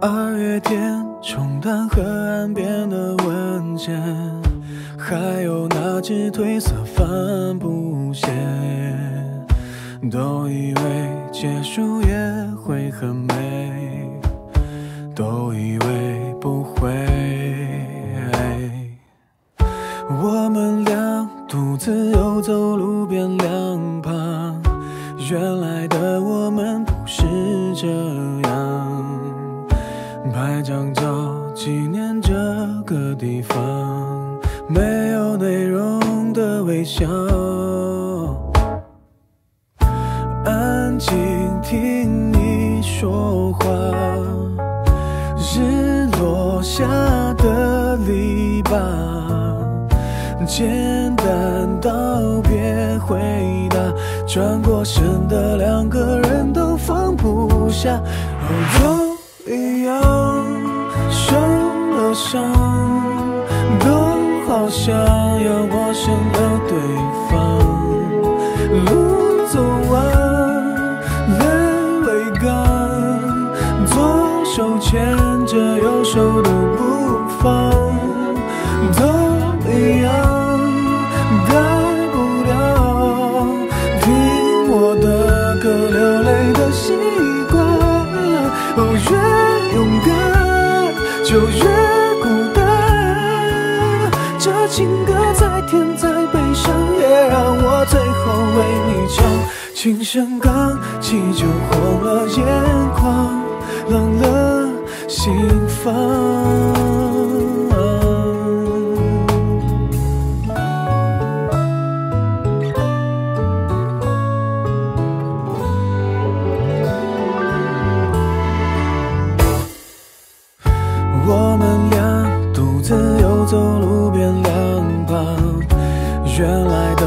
二月天冲淡河岸边的文件，还有那只褪色帆布鞋，都以为结束也会很美，都以为不会。我们俩独自游走路边两旁，原来的我们不是这样。拍张照纪念这个地方，没有内容的微笑。安静听你说话，日落下的篱笆，简单道别回答，转过身的两个人都放不下。哦都一样，好想要陌生了对方。路走完，泪未干，左手牵着右手都不放，都一样，改不了听我的歌流泪的习惯。哦，越勇敢就越。情歌再甜再悲伤，也让我最后为你唱。琴声刚起就红了眼眶，冷了心房。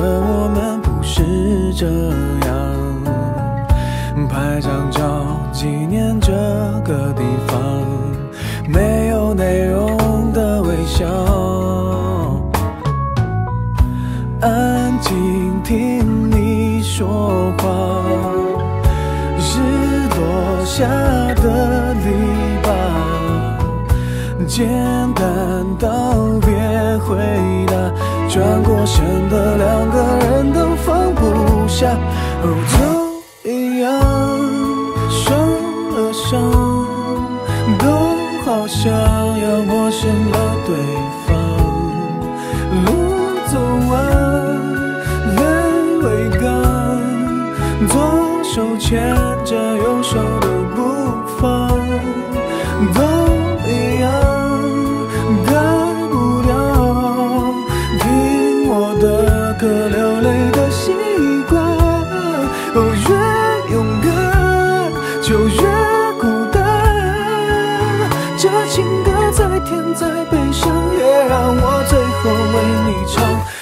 我们不是这样。拍张照纪念这个地方，没有内容的微笑。安静听你说话，日落下的篱笆。简单道别回答，转过身的两个人都放不下，哦，都一样，受了伤，都好像要陌生了对方。路走完，泪未干，左手牵着右手这情歌再甜再悲伤，也让我最后为你唱。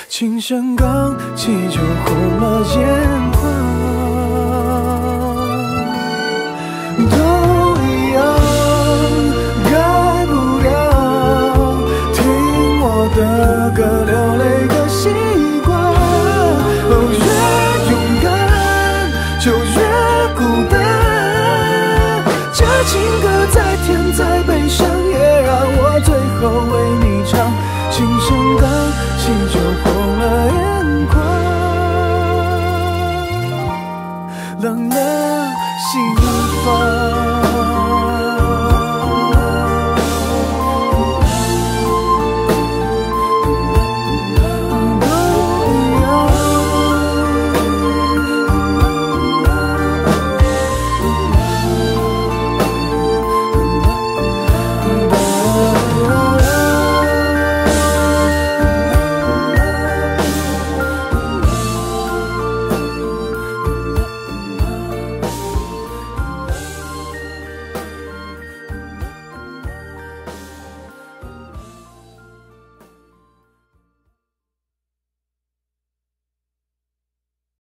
琴声刚起就红了眼